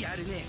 やるね。